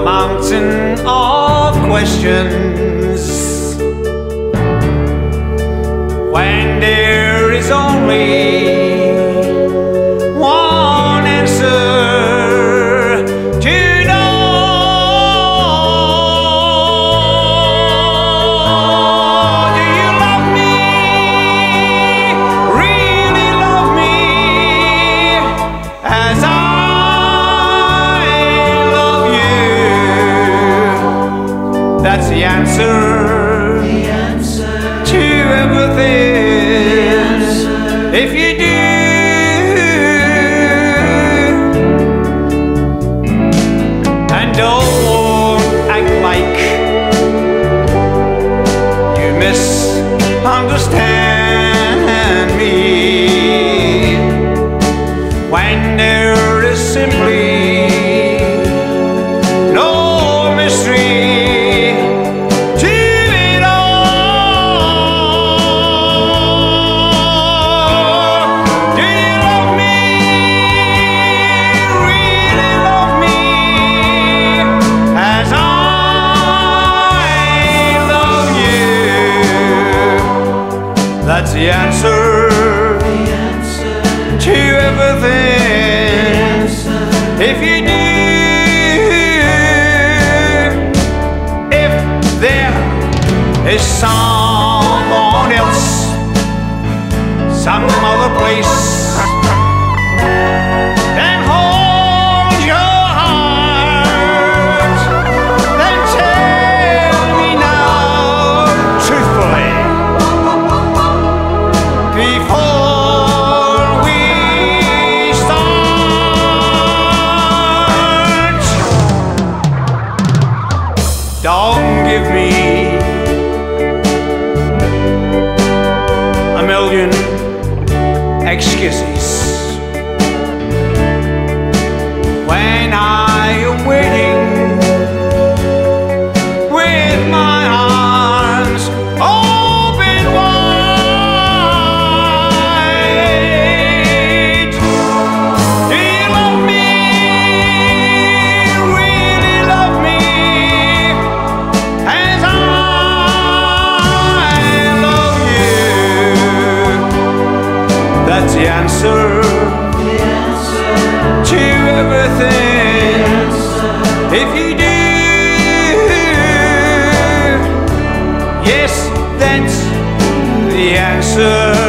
mountain of questions. When there is only you? That's the answer to everything. If you do, and don't act like you misunderstand That's the answer to everything. If you do, if there is someone else, some other place, Don't give me a million excuses That's the answer to everything. If you do, yes, that's the answer.